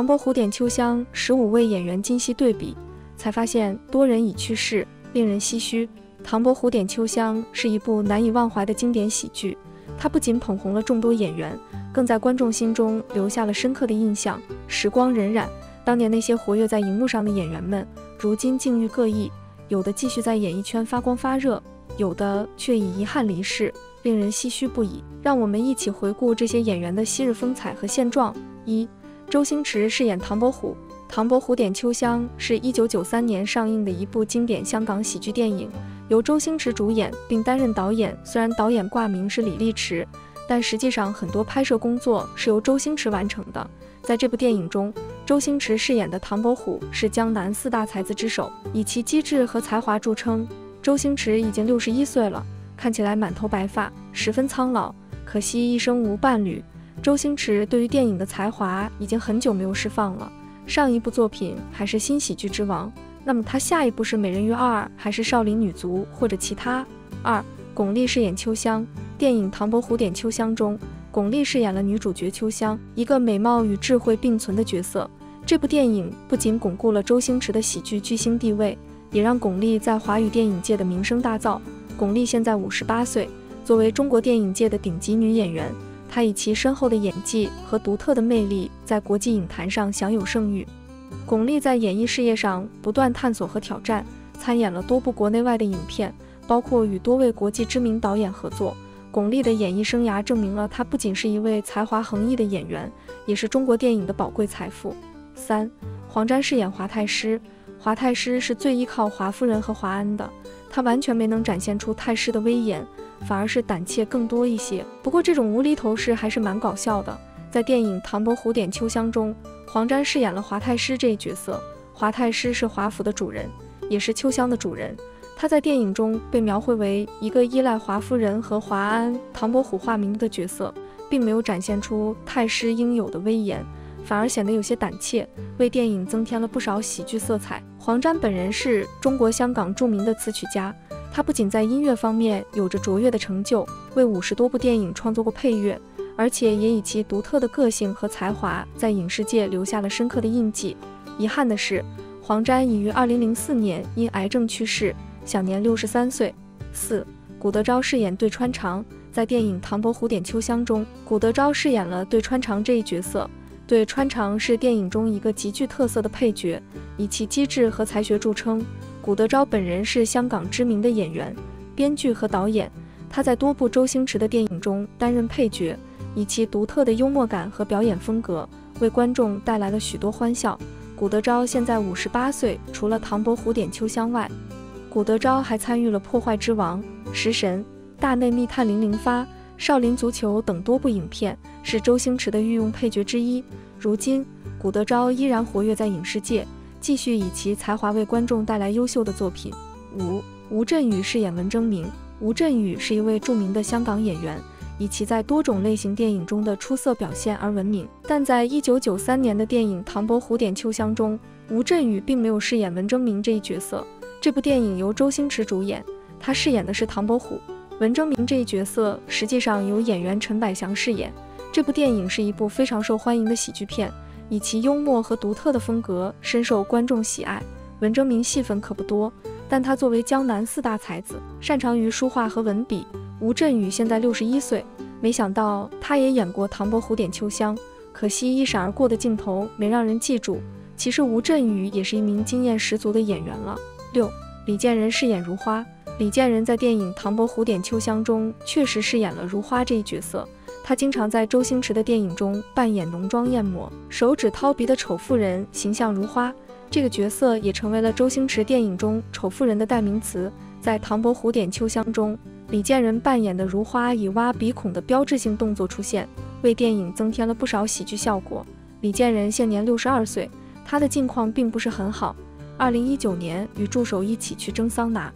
唐伯虎点秋香十五位演员今昔对比，才发现多人已去世，令人唏嘘。唐伯虎点秋香是一部难以忘怀的经典喜剧，它不仅捧红了众多演员，更在观众心中留下了深刻的印象。时光荏苒，当年那些活跃在荧幕上的演员们，如今境遇各异，有的继续在演艺圈发光发热，有的却已遗憾离世，令人唏嘘不已。让我们一起回顾这些演员的昔日风采和现状。一、周星驰饰演唐伯虎。《唐伯虎点秋香》是一九九三年上映的一部经典香港喜剧电影，由周星驰主演并担任导演。虽然导演挂名是李力持，但实际上很多拍摄工作是由周星驰完成的。在这部电影中，周星驰饰演的唐伯虎是江南四大才子之首，以其机智和才华著称。周星驰已经六十一岁了，看起来满头白发，十分苍老，可惜一生无伴侣。周星驰对于电影的才华已经很久没有释放了。上一部作品还是新喜剧之王，那么他下一部是美人鱼二，还是少林女足，或者其他？二，巩俐饰演秋香。电影《唐伯虎点秋香》中，巩俐饰演了女主角秋香，一个美貌与智慧并存的角色。这部电影不仅巩固了周星驰的喜剧巨星地位，也让巩俐在华语电影界的名声大噪。巩俐现在五十八岁，作为中国电影界的顶级女演员。他以其深厚的演技和独特的魅力，在国际影坛上享有盛誉。巩俐在演艺事业上不断探索和挑战，参演了多部国内外的影片，包括与多位国际知名导演合作。巩俐的演艺生涯证明了她不仅是一位才华横溢的演员，也是中国电影的宝贵财富。三，黄沾饰演华太师。华太师是最依靠华夫人和华安的，他完全没能展现出太师的威严。反而是胆怯更多一些。不过这种无厘头事还是蛮搞笑的。在电影《唐伯虎点秋香》中，黄沾饰演了华太师这一角色。华太师是华府的主人，也是秋香的主人。他在电影中被描绘为一个依赖华夫人和华安、唐伯虎化名的角色，并没有展现出太师应有的威严，反而显得有些胆怯，为电影增添了不少喜剧色彩。黄沾本人是中国香港著名的词曲家。他不仅在音乐方面有着卓越的成就，为五十多部电影创作过配乐，而且也以其独特的个性和才华在影视界留下了深刻的印记。遗憾的是，黄沾已于二零零四年因癌症去世，享年六十三岁。四，古德昭饰演对穿肠。在电影《唐伯虎点秋香》中，古德昭饰演了对穿肠这一角色。对穿肠是电影中一个极具特色的配角，以其机智和才学著称。古德昭本人是香港知名的演员、编剧和导演，他在多部周星驰的电影中担任配角，以其独特的幽默感和表演风格，为观众带来了许多欢笑。古德昭现在五十八岁，除了《唐伯虎点秋香》外，古德昭还参与了《破坏之王》《食神》《大内密探零零发》《少林足球》等多部影片，是周星驰的御用配角之一。如今，古德昭依然活跃在影视界。继续以其才华为观众带来优秀的作品。五，吴镇宇饰演文征明。吴镇宇是一位著名的香港演员，以其在多种类型电影中的出色表现而闻名。但在一九九三年的电影《唐伯虎点秋香》中，吴镇宇并没有饰演文征明这一角色。这部电影由周星驰主演，他饰演的是唐伯虎。文征明这一角色实际上由演员陈百祥饰演。这部电影是一部非常受欢迎的喜剧片。以其幽默和独特的风格深受观众喜爱。文征明戏份可不多，但他作为江南四大才子，擅长于书画和文笔。吴镇宇现在六十一岁，没想到他也演过《唐伯虎点秋香》，可惜一闪而过的镜头没让人记住。其实吴镇宇也是一名经验十足的演员了。六，李健仁饰演如花。李健仁在电影《唐伯虎点秋香》中确实饰演了如花这一角色。他经常在周星驰的电影中扮演浓妆艳抹、手指掏鼻的丑妇人，形象如花。这个角色也成为了周星驰电影中丑妇人的代名词。在《唐伯虎点秋香》中，李健仁扮演的如花以挖鼻孔的标志性动作出现，为电影增添了不少喜剧效果。李健仁现年六十二岁，他的近况并不是很好。二零一九年与助手一起去蒸桑拿，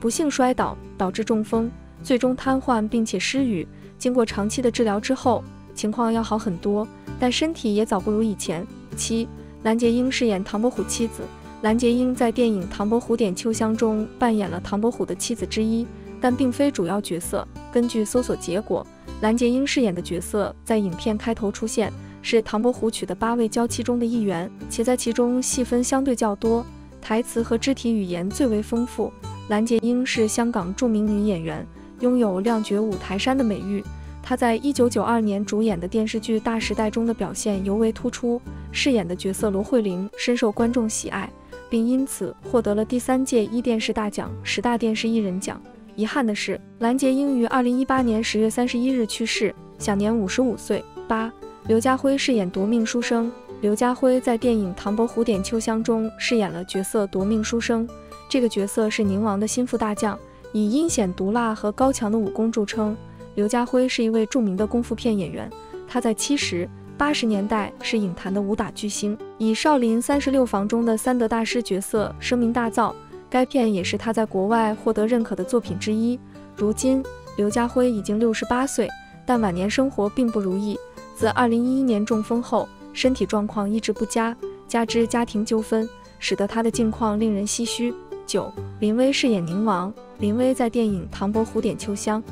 不幸摔倒，导致中风，最终瘫痪并且失语。经过长期的治疗之后，情况要好很多，但身体也早不如以前。七，蓝洁瑛饰演唐伯虎妻子。蓝洁瑛在电影《唐伯虎点秋香》中扮演了唐伯虎的妻子之一，但并非主要角色。根据搜索结果，蓝洁瑛饰演的角色在影片开头出现，是唐伯虎娶的八位娇妻中的一员，且在其中戏份相对较多，台词和肢体语言最为丰富。蓝洁瑛是香港著名女演员，拥有“亮绝五台山”的美誉。她在一九九二年主演的电视剧《大时代》中的表现尤为突出，饰演的角色罗慧玲深受观众喜爱，并因此获得了第三届一电视大奖十大电视艺人奖。遗憾的是，蓝洁瑛于二零一八年十月三十一日去世，享年五十五岁。八，刘家辉饰演夺命书生。刘家辉在电影《唐伯虎点秋香》中饰演了角色夺命书生。这个角色是宁王的心腹大将，以阴险毒辣和高强的武功著称。刘家辉是一位著名的功夫片演员，他在七十八十年代是影坛的武打巨星，以少林三十六房中的三德大师角色声名大噪。该片也是他在国外获得认可的作品之一。如今，刘家辉已经六十八岁，但晚年生活并不如意。自二零一一年中风后，身体状况一直不佳，加之家庭纠纷，使得他的境况令人唏嘘。九，林薇饰演宁王。林薇在电影《唐伯虎点秋香》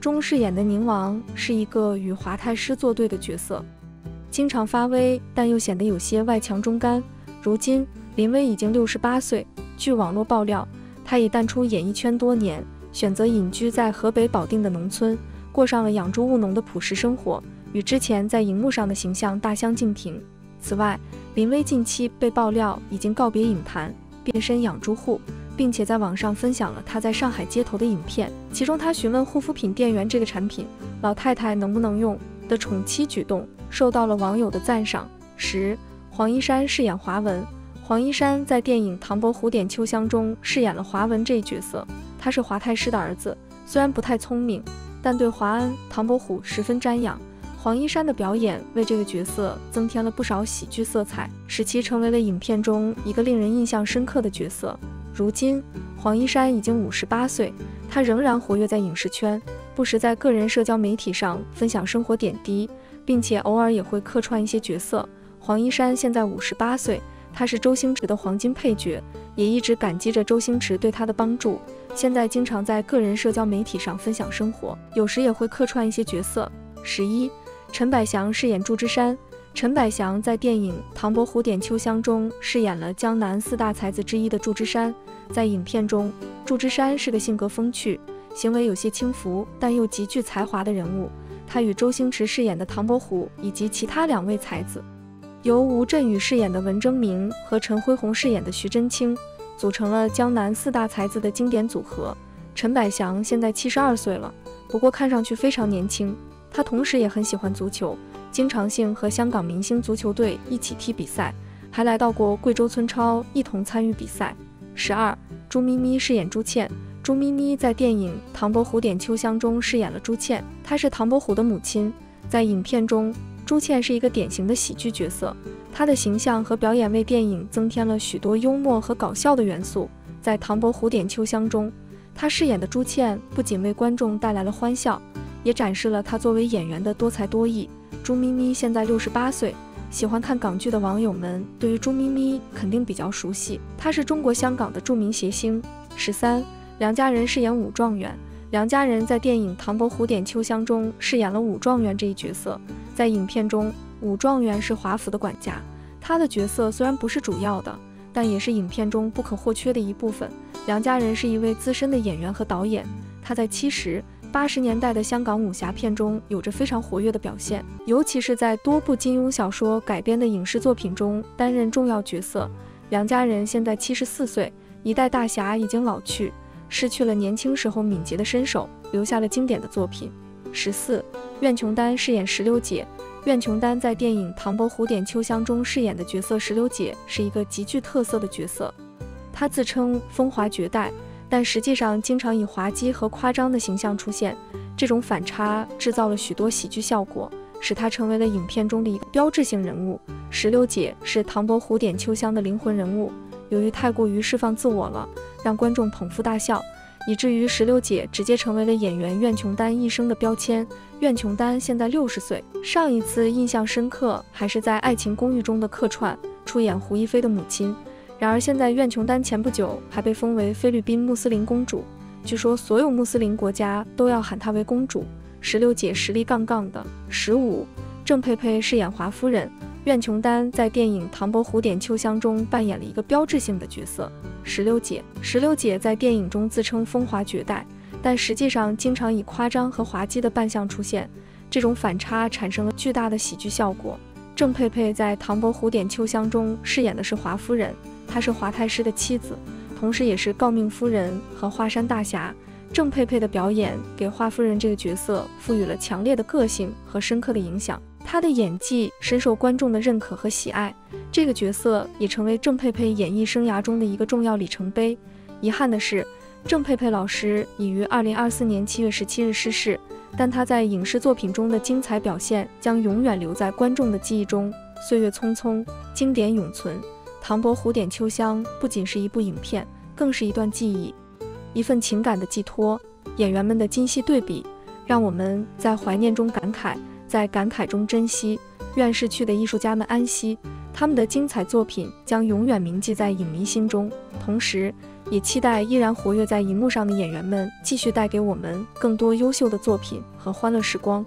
中饰演的宁王是一个与华太师作对的角色，经常发威，但又显得有些外强中干。如今，林薇已经六十八岁。据网络爆料，她已淡出演艺圈多年，选择隐居在河北保定的农村，过上了养猪务农的朴实生活，与之前在荧幕上的形象大相径庭。此外，林薇近期被爆料已经告别影坛。变身养猪户，并且在网上分享了他在上海街头的影片，其中他询问护肤品店员这个产品老太太能不能用的宠妻举动，受到了网友的赞赏。十，黄一山饰演华文。黄一山在电影《唐伯虎点秋香》中饰演了华文这一角色，他是华太师的儿子，虽然不太聪明，但对华安、唐伯虎十分瞻仰。黄一山的表演为这个角色增添了不少喜剧色彩，使其成为了影片中一个令人印象深刻的角色。如今，黄一山已经五十八岁，他仍然活跃在影视圈，不时在个人社交媒体上分享生活点滴，并且偶尔也会客串一些角色。黄一山现在五十八岁，他是周星驰的黄金配角，也一直感激着周星驰对他的帮助。现在经常在个人社交媒体上分享生活，有时也会客串一些角色。十一。陈百祥饰演祝枝山。陈百祥在电影《唐伯虎点秋香》中饰演了江南四大才子之一的祝枝山。在影片中，祝枝山是个性格风趣、行为有些轻浮但又极具才华的人物。他与周星驰饰演的唐伯虎以及其他两位才子，由吴镇宇饰演的文征明和陈辉宏饰演的徐真卿，组成了江南四大才子的经典组合。陈百祥现在七十二岁了，不过看上去非常年轻。他同时也很喜欢足球，经常性和香港明星足球队一起踢比赛，还来到过贵州村超一同参与比赛。十二，朱咪咪饰演朱倩。朱咪咪在电影《唐伯虎点秋香》中饰演了朱倩，她是唐伯虎的母亲。在影片中，朱倩是一个典型的喜剧角色，她的形象和表演为电影增添了许多幽默和搞笑的元素。在《唐伯虎点秋香》中，她饰演的朱倩不仅为观众带来了欢笑。也展示了他作为演员的多才多艺。朱咪咪现在六十八岁，喜欢看港剧的网友们对于朱咪咪肯定比较熟悉，她是中国香港的著名谐星。十三，梁家人饰演武状元。梁家人在电影《唐伯虎点秋香》中饰演了武状元这一角色。在影片中，武状元是华府的管家，他的角色虽然不是主要的，但也是影片中不可或缺的一部分。梁家人是一位资深的演员和导演，他在七十。八十年代的香港武侠片中有着非常活跃的表现，尤其是在多部金庸小说改编的影视作品中担任重要角色。梁家仁现在七十四岁，一代大侠已经老去，失去了年轻时候敏捷的身手，留下了经典的作品。十四，苑琼丹饰演石榴姐。苑琼丹在电影《唐伯虎点秋香》中饰演的角色石榴姐是一个极具特色的角色，她自称风华绝代。但实际上，经常以滑稽和夸张的形象出现，这种反差制造了许多喜剧效果，使她成为了影片中的一个标志性人物。石榴姐是《唐伯虎点秋香》的灵魂人物，由于太过于释放自我了，让观众捧腹大笑，以至于石榴姐直接成为了演员苑琼丹一生的标签。苑琼丹现在六十岁，上一次印象深刻还是在《爱情公寓》中的客串，出演胡一菲的母亲。然而，现在苑琼丹前不久还被封为菲律宾穆斯林公主，据说所有穆斯林国家都要喊她为公主。石榴姐实力杠杠的。十五，郑佩佩饰演华夫人，苑琼丹在电影《唐伯虎点秋香》中扮演了一个标志性的角色石榴姐。石榴姐在电影中自称风华绝代，但实际上经常以夸张和滑稽的扮相出现，这种反差产生了巨大的喜剧效果。郑佩佩在《唐伯虎点秋香》中饰演的是华夫人，她是华太师的妻子，同时也是诰命夫人和华山大侠。郑佩佩的表演给华夫人这个角色赋予了强烈的个性和深刻的影响，她的演技深受观众的认可和喜爱，这个角色也成为郑佩佩演艺生涯中的一个重要里程碑。遗憾的是，郑佩佩老师已于二零二四年七月十七日逝世，但他在影视作品中的精彩表现将永远留在观众的记忆中。岁月匆匆，经典永存，《唐伯虎点秋香》不仅是一部影片，更是一段记忆。一份情感的寄托，演员们的今昔对比，让我们在怀念中感慨，在感慨中珍惜。愿逝去的艺术家们安息，他们的精彩作品将永远铭记在影迷心中。同时，也期待依然活跃在荧幕上的演员们继续带给我们更多优秀的作品和欢乐时光。